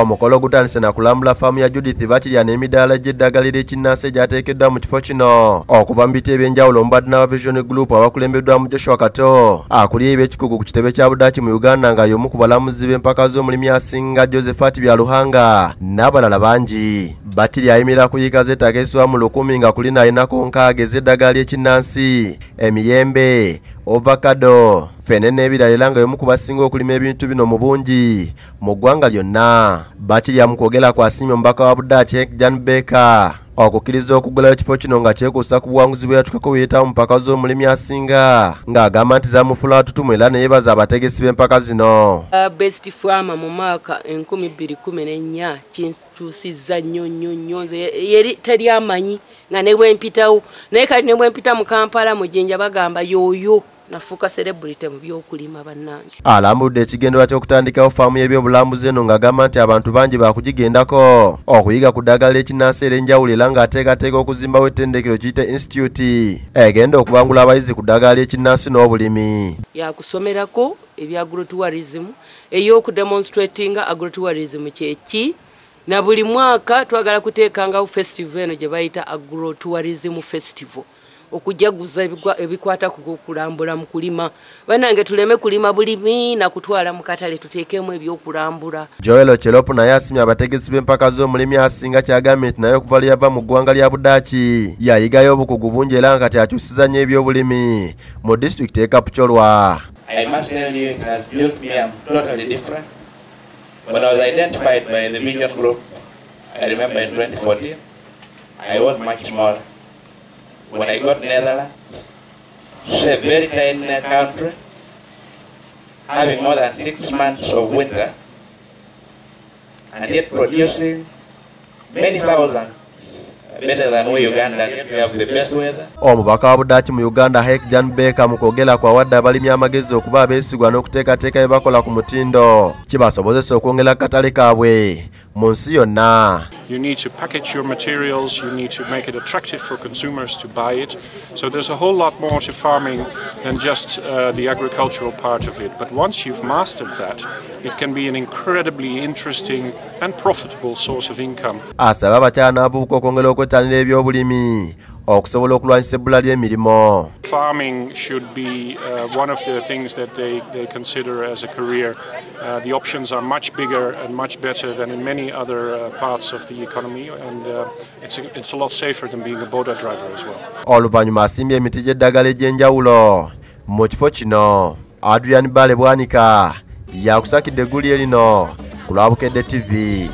omukolo gutandise nakulambula faamu ya judith bakirya n'emidaala gy'eddagala ly'ekinnansi egyateekeddwa mu kifo kino. Okuva mu biti ebyenjawulo omubadde n'aba vision group abakulembeddwamu joshua kato akulira ebyekikugu ku kitebe kya budaaki mu uganda nga y'omu ku balamuzi b'empaka z'omulimi asinga josephat byaluhanga n'abalala bangi. Bakiri ayimirira ku yiika z'ettaka esibwa mu lukumi nga kulina alinako nkaaga ez'eddagala ly'ekinnansi. Emiyembe ovakado fene n'ebirala era nga y'omu ku basinga okulima ebintu bino mu bungi. Mu ggwanga lyonna bakirya mu kwogera kwasiimye omubaka wa budaaki jan beka okukkiriza okuggulayo ekifo kino nga kyekuusa ku buwanguzi bwe yatukako buyita mu mpaka z'omulimi asinga ng'agamba nti zamufuula watutumu era ne yeebaza abategesi b'empaka zino. Uh, best farmer mu mwaka 2014 kinkyusizza nnyo nnyo nnyo. Nze ye- yeri teri amanyi nga ne bwempitawo naye kati ne bwempita mu kampala mu jjinja bagamba yooyo nafuuka celebrity mu byokulima bannange. Alambudde ekigendera ky'okutandikawo faamu y'ebyobulambuzi eno ng'agamba nti abantu bangi baakugigendako? Okuyiga ku ddagala ly'ekinnansi er'enjawulo era ng'ateekateeka okuzimbawo ettendekero kiyite institute. Egenda okubangula abayizi ku ddagala ly'ekinnansi n'obulimi. Yakusomerako ebya agrotourism ey'okudemonstratinga agrotourism kyeki na buli mwaka twagala kuteekangawo festival eno gye bayita agrotourism festival okujaguza ebikwata ku kulambula mu kulima banange tuleme kulima bulimi na kutwala mu katale tuteekemu ebyokulambula joel ochelopu naye asimye abategesi b'empaka z'omulimi asinga kyagambye nti naye okuva lyava mu ggwanga lya budaaki yayigayo obukugu bungi era nga kati akyusiza nnyo ebyobulimi mu disitulikiti e kapucolwa I must tell you, it has built me. I'm totally different. When I was identified by the Vision Group, I remember in 2014, I was much smaller. When I got Netherlands, it's a very tiny country, having more than six months of winter, and yet producing many thousands, omubaka wa budaaki mu uganda hek jan beka mu kwogera kwawadde abalimi amagezi okuba abeesigwa n'okuteekateeka bye bakola ku mutindo. Kibasobozesa okwongera katale kaabwe. Mu nsi yonna You need to package your materials, you need to make it attractive for consumers to buy it. So there's a whole lot more to farming than just uh, the agricultural part of it. But once you've mastered that, it can be an incredibly interesting and profitable source of income. Okusobola okulwanyisa ebbula ly'emirimu Farming should be uh, one of the things that they, they consider as a career. Uh, the options are much bigger and much better than in many other uh, parts of the economy, and uh, it's, a, it's a lot safer than being a boda driver as well. oluvannyuma asimbye emiti gy'eddagala egy'enjawulo mu kifo kino adrian bale bwanika yakusakidde eggulye lino ku lwabukedde tv.